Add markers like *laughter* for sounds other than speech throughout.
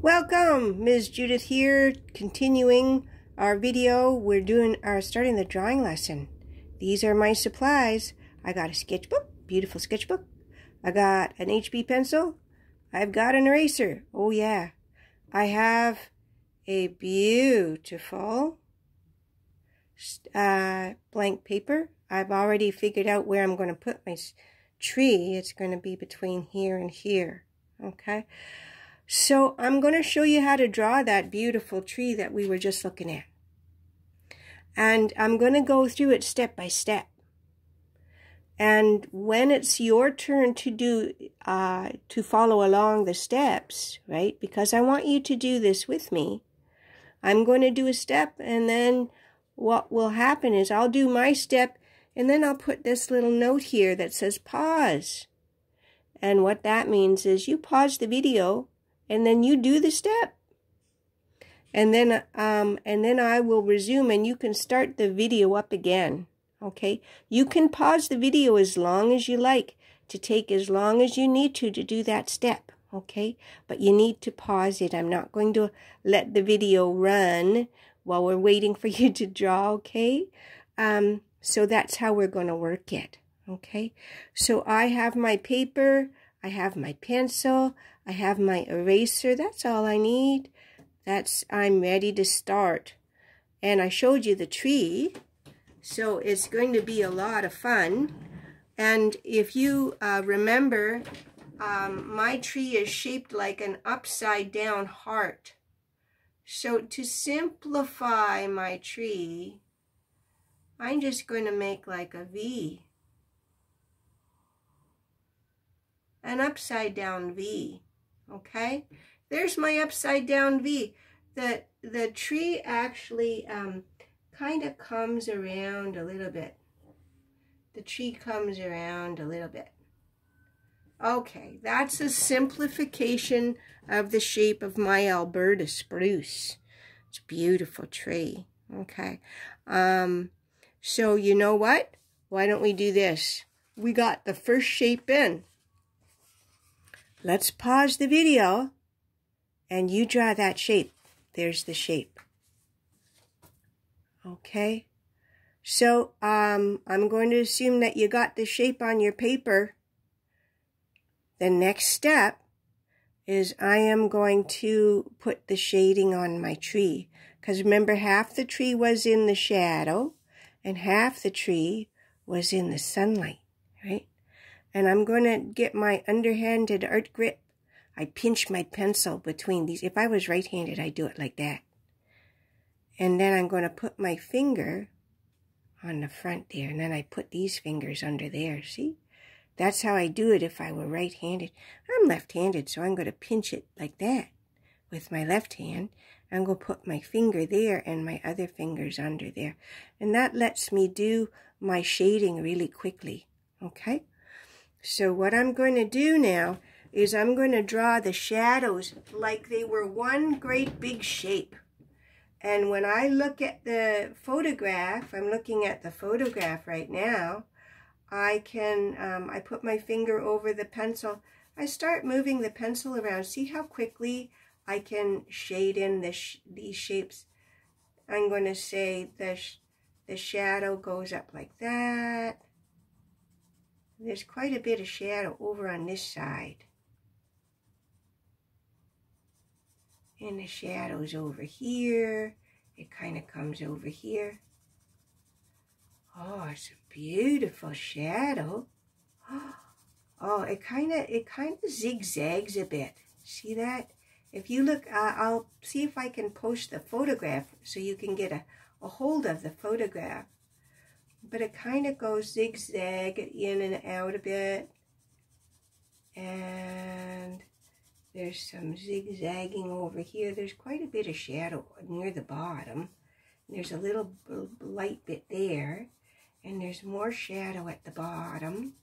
Welcome, Ms. Judith here, continuing our video. We're doing our starting the drawing lesson. These are my supplies. I got a sketchbook, beautiful sketchbook. I got an HB pencil. I've got an eraser. Oh yeah. I have a beautiful uh, blank paper. I've already figured out where I'm going to put my tree. It's going to be between here and here. Okay. So I'm going to show you how to draw that beautiful tree that we were just looking at. And I'm going to go through it step by step. And when it's your turn to do, uh, to follow along the steps, right? Because I want you to do this with me. I'm going to do a step and then what will happen is I'll do my step and then I'll put this little note here that says pause. And what that means is you pause the video and then you do the step. And then, um, and then I will resume and you can start the video up again. Okay. You can pause the video as long as you like to take as long as you need to to do that step. Okay. But you need to pause it. I'm not going to let the video run while we're waiting for *laughs* you to draw. Okay. Um, so that's how we're going to work it. Okay. So I have my paper. I have my pencil. I have my eraser. That's all I need. That's, I'm ready to start. And I showed you the tree. So it's going to be a lot of fun. And if you uh, remember, um, my tree is shaped like an upside down heart. So to simplify my tree, I'm just going to make like a V. An upside down V okay? There's my upside down V. The, the tree actually um, kind of comes around a little bit. The tree comes around a little bit. Okay, that's a simplification of the shape of my Alberta spruce. It's a beautiful tree. Okay. Um, so you know what? Why don't we do this? We got the first shape in. Let's pause the video and you draw that shape. There's the shape. Okay. So um, I'm going to assume that you got the shape on your paper. The next step is I am going to put the shading on my tree. Because remember, half the tree was in the shadow and half the tree was in the sunlight, right? And I'm going to get my underhanded art grip. I pinch my pencil between these. If I was right-handed, I'd do it like that. And then I'm going to put my finger on the front there, and then I put these fingers under there, see? That's how I do it if I were right-handed. I'm left-handed, so I'm going to pinch it like that with my left hand. I'm going to put my finger there and my other fingers under there. And that lets me do my shading really quickly, okay? So what I'm going to do now is I'm going to draw the shadows like they were one great big shape. And when I look at the photograph, I'm looking at the photograph right now, I can, um, I put my finger over the pencil. I start moving the pencil around. See how quickly I can shade in the sh these shapes. I'm going to say the, sh the shadow goes up like that. There's quite a bit of shadow over on this side. And the shadow's over here. It kind of comes over here. Oh, it's a beautiful shadow. *gasps* Oh, it kind of it kind of zigzags a bit. See that? If you look, uh, I'll see if I can post the photograph so you can get a, a hold of the photograph but it kind of goes zigzag in and out a bit. And there's some zigzagging over here. There's quite a bit of shadow near the bottom. There's a little light bit there. And there's more shadow at the bottom.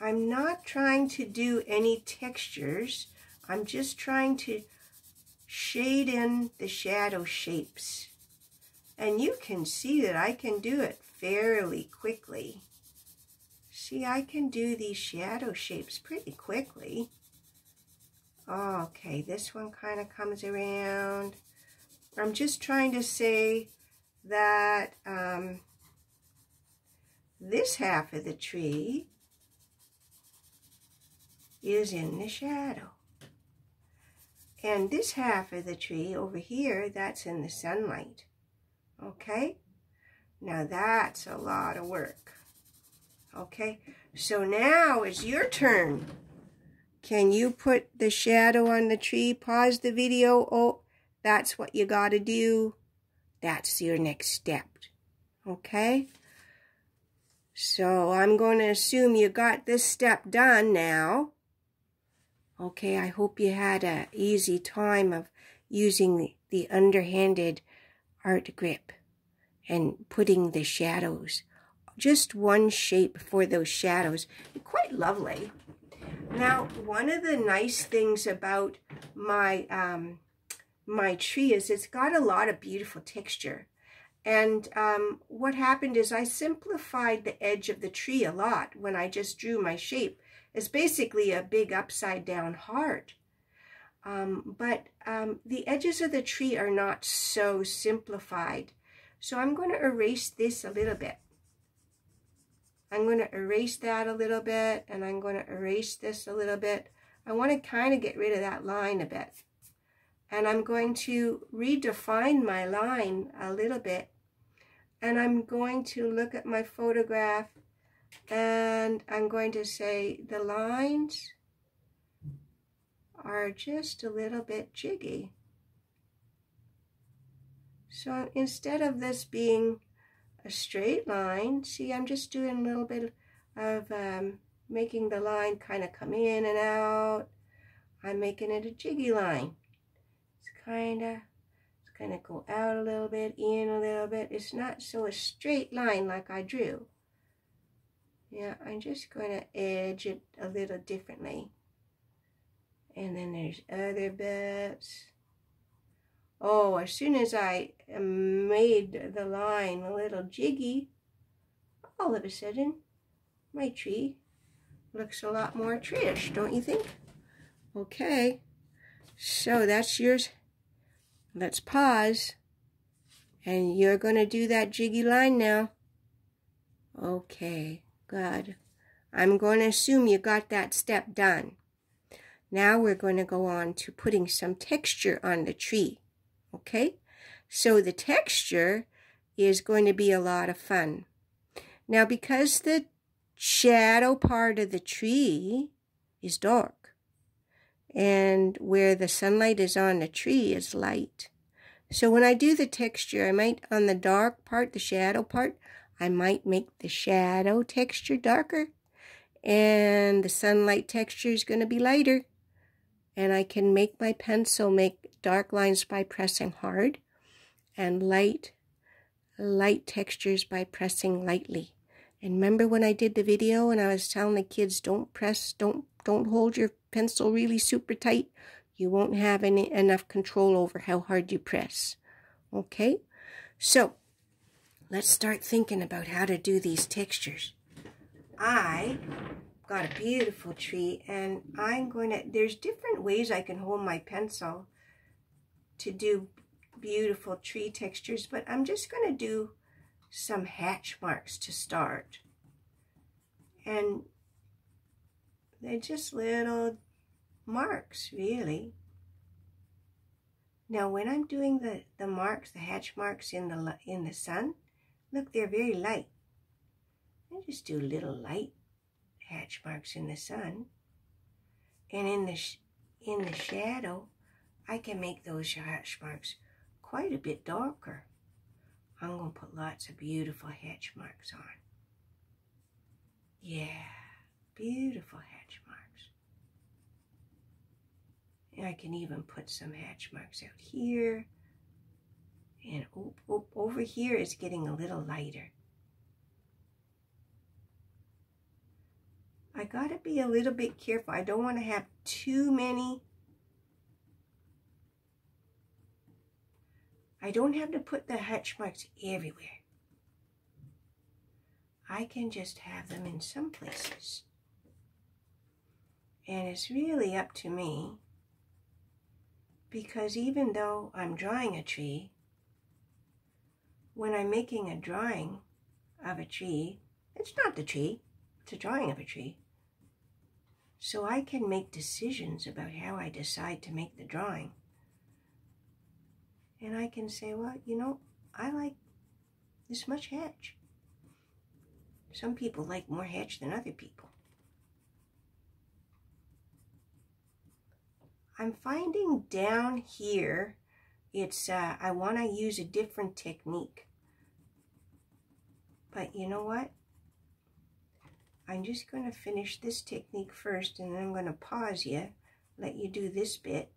I'm not trying to do any textures. I'm just trying to shade in the shadow shapes. And you can see that I can do it fairly quickly. See, I can do these shadow shapes pretty quickly. Okay, this one kind of comes around. I'm just trying to say that um, this half of the tree is in the shadow. And this half of the tree over here, that's in the sunlight. Okay? Now that's a lot of work. Okay? So now it's your turn. Can you put the shadow on the tree? Pause the video. Oh, that's what you got to do. That's your next step. Okay? So I'm going to assume you got this step done now. Okay, I hope you had a easy time of using the underhanded art grip and putting the shadows. Just one shape for those shadows. Quite lovely. Now, one of the nice things about my um, my tree is it's got a lot of beautiful texture. And um, what happened is I simplified the edge of the tree a lot when I just drew my shape. It's basically a big upside down heart. Um, but um, the edges of the tree are not so simplified. So I'm going to erase this a little bit. I'm going to erase that a little bit, and I'm going to erase this a little bit. I want to kind of get rid of that line a bit. And I'm going to redefine my line a little bit. And I'm going to look at my photograph and I'm going to say the lines are just a little bit jiggy. So instead of this being a straight line, see I'm just doing a little bit of um, making the line kind of come in and out. I'm making it a jiggy line. It's kind of it's kind of go out a little bit, in a little bit. It's not so a straight line like I drew. Yeah, I'm just going to edge it a little differently. And then there's other bits. Oh, as soon as I made the line a little jiggy, all of a sudden, my tree looks a lot more treeish, don't you think? Okay, so that's yours. Let's pause. And you're going to do that jiggy line now. Okay, good. I'm going to assume you got that step done. Now we're going to go on to putting some texture on the tree. Okay, so the texture is going to be a lot of fun. Now, because the shadow part of the tree is dark, and where the sunlight is on the tree is light. So when I do the texture, I might, on the dark part, the shadow part, I might make the shadow texture darker, and the sunlight texture is going to be lighter and I can make my pencil make dark lines by pressing hard and light light textures by pressing lightly. And remember when I did the video and I was telling the kids don't press, don't don't hold your pencil really super tight. You won't have any enough control over how hard you press. Okay? So, let's start thinking about how to do these textures. I got a beautiful tree and I'm going to, there's different ways I can hold my pencil to do beautiful tree textures, but I'm just going to do some hatch marks to start. And they're just little marks, really. Now, when I'm doing the, the marks, the hatch marks in the, in the sun, look, they're very light. I just do little light hatch marks in the sun. And in the, in the shadow, I can make those hatch marks quite a bit darker. I'm going to put lots of beautiful hatch marks on. Yeah, beautiful hatch marks. And I can even put some hatch marks out here. And oh, oh, over here is getting a little lighter. I got to be a little bit careful. I don't want to have too many. I don't have to put the hatch marks everywhere. I can just have them in some places. And it's really up to me because even though I'm drawing a tree, when I'm making a drawing of a tree, it's not the tree, it's a drawing of a tree. So I can make decisions about how I decide to make the drawing. And I can say, well, you know, I like this much hatch. Some people like more hatch than other people. I'm finding down here, it's, uh, I want to use a different technique. But you know what? I'm just going to finish this technique first and then I'm going to pause you, let you do this bit,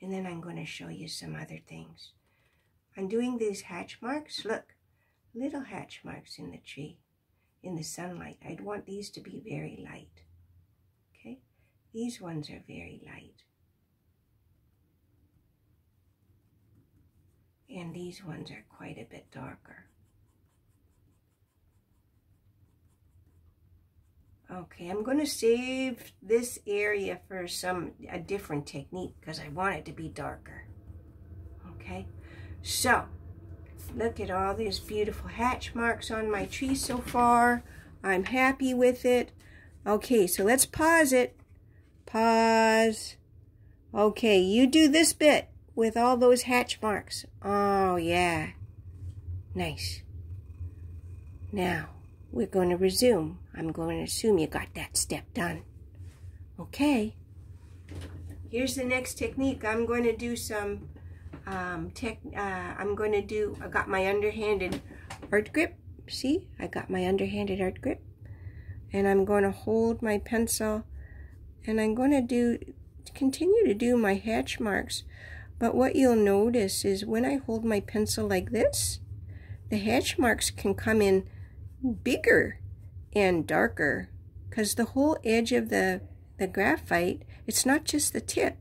and then I'm going to show you some other things. I'm doing these hatch marks. Look, little hatch marks in the tree, in the sunlight. I'd want these to be very light. Okay? These ones are very light. And these ones are quite a bit darker. Okay, I'm going to save this area for some a different technique because I want it to be darker. Okay, so look at all these beautiful hatch marks on my tree so far. I'm happy with it. Okay, so let's pause it. Pause. Okay, you do this bit with all those hatch marks. Oh, yeah. Nice. Now, we're going to resume. I'm going to assume you got that step done. Okay. Here's the next technique. I'm going to do some um, tech, uh, I'm going to do, I got my underhanded art grip. See, I got my underhanded art grip. And I'm going to hold my pencil and I'm going to do, continue to do my hatch marks. But what you'll notice is when I hold my pencil like this, the hatch marks can come in bigger and darker because the whole edge of the, the graphite, it's not just the tip,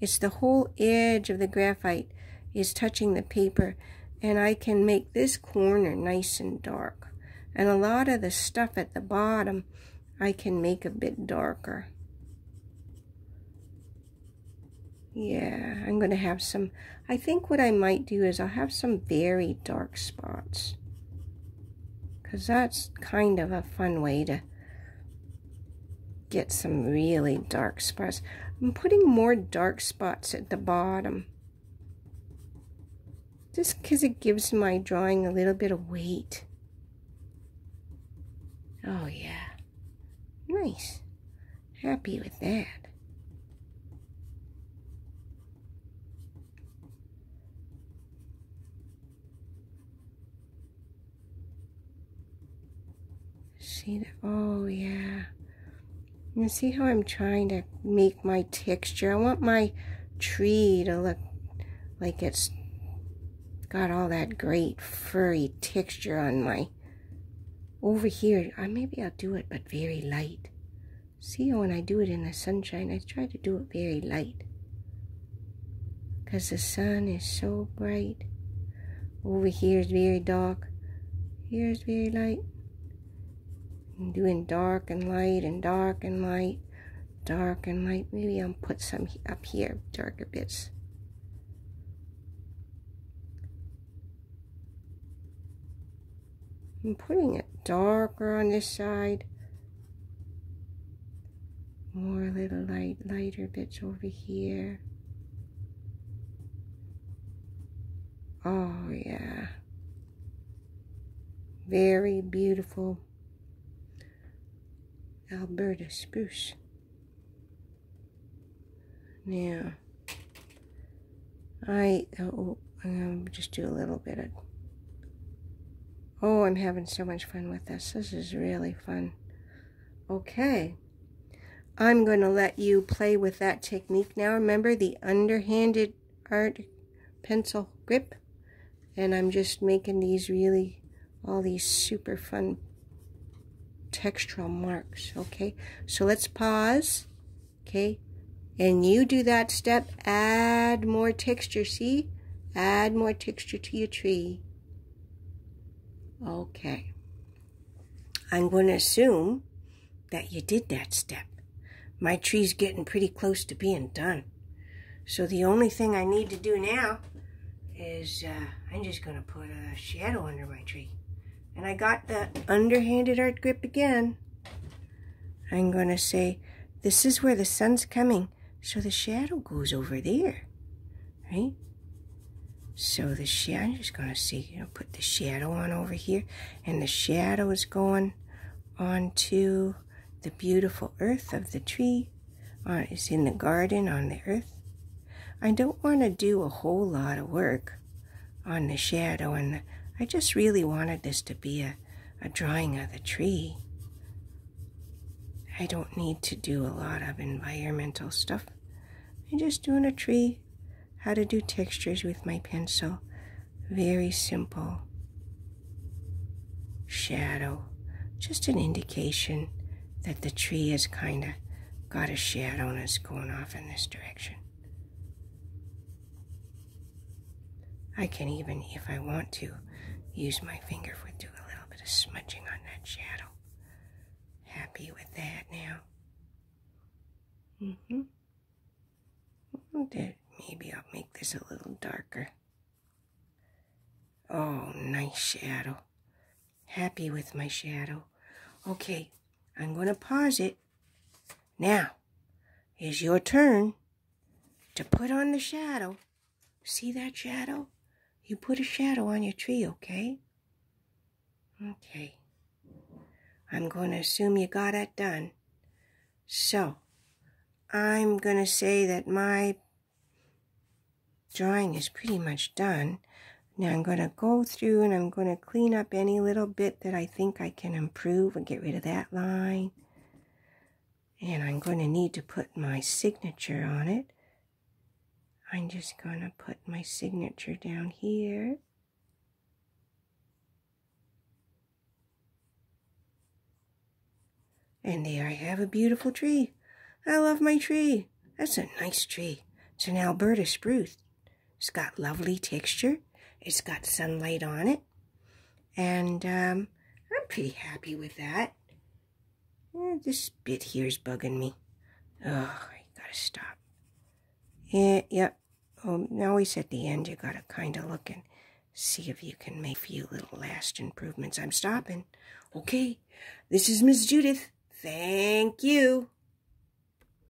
it's the whole edge of the graphite is touching the paper and I can make this corner nice and dark. And a lot of the stuff at the bottom I can make a bit darker. Yeah, I'm going to have some, I think what I might do is I'll have some very dark spots because that's kind of a fun way to get some really dark spots. I'm putting more dark spots at the bottom just because it gives my drawing a little bit of weight. Oh yeah, nice. Happy with that. See that? Oh, yeah. You see how I'm trying to make my texture? I want my tree to look like it's got all that great furry texture on my... Over here, uh, maybe I'll do it, but very light. See how when I do it in the sunshine, I try to do it very light. Because the sun is so bright. Over here is very dark. Here is very light doing dark and light and dark and light, dark and light. Maybe I'll put some up here, darker bits. I'm putting it darker on this side. More little light, lighter bits over here. Oh, yeah. Very beautiful Alberta spruce. Now, I, oh, I'm gonna just do a little bit of, oh, I'm having so much fun with this. This is really fun. Okay. I'm going to let you play with that technique now. Remember the underhanded art pencil grip. And I'm just making these really, all these super fun textural marks, okay? So let's pause, okay? And you do that step, add more texture, see? Add more texture to your tree. Okay. I'm going to assume that you did that step. My tree's getting pretty close to being done. So the only thing I need to do now is uh, I'm just going to put a shadow under my tree. And I got the underhanded art grip again. I'm going to say, this is where the sun's coming, so the shadow goes over there, right? So the shadow, I'm just going to see, you know, put the shadow on over here, and the shadow is going onto the beautiful earth of the tree. Uh, it's in the garden on the earth. I don't want to do a whole lot of work on the shadow, and the, I just really wanted this to be a, a drawing of the tree. I don't need to do a lot of environmental stuff. I'm just doing a tree, how to do textures with my pencil. Very simple. Shadow, just an indication that the tree has kind of got a shadow and it's going off in this direction. I can even, if I want to, use my finger for do a little bit of smudging on that shadow happy with that now. Mm-hmm. Maybe I'll make this a little darker. Oh, nice shadow. Happy with my shadow. Okay, I'm going to pause it. Now, is your turn to put on the shadow. See that shadow? You put a shadow on your tree, okay? Okay. I'm going to assume you got it done. So, I'm going to say that my drawing is pretty much done. Now I'm going to go through and I'm going to clean up any little bit that I think I can improve and get rid of that line. And I'm going to need to put my signature on it. I'm just going to put my signature down here. And there I have a beautiful tree. I love my tree. That's a nice tree. It's an Alberta spruce. It's got lovely texture. It's got sunlight on it. And um, I'm pretty happy with that. This bit here is bugging me. Oh, I gotta stop. Yeah, yep. Oh, always at the end, you gotta kind of look and see if you can make a few little last improvements. I'm stopping. Okay, this is Miss Judith. Thank you.